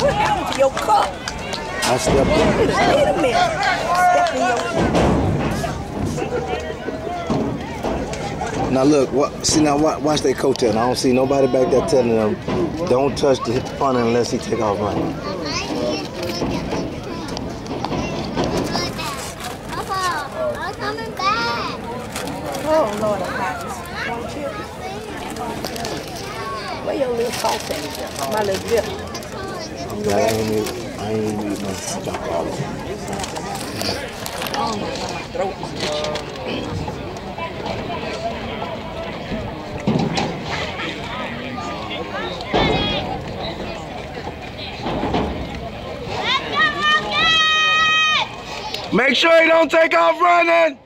What happened to your cup? I stepped in. Wait a minute. Step in your Now look, what, see now watch, watch that coattail. I don't see nobody back there telling them, don't touch the funnel unless he take off running. I'm coming back. Oh, Lord of. Won't you? Where your little sauce at? My little dip. I ain't I ain't need no jump off. Oh, my throat is itchy. Make sure he don't take off running.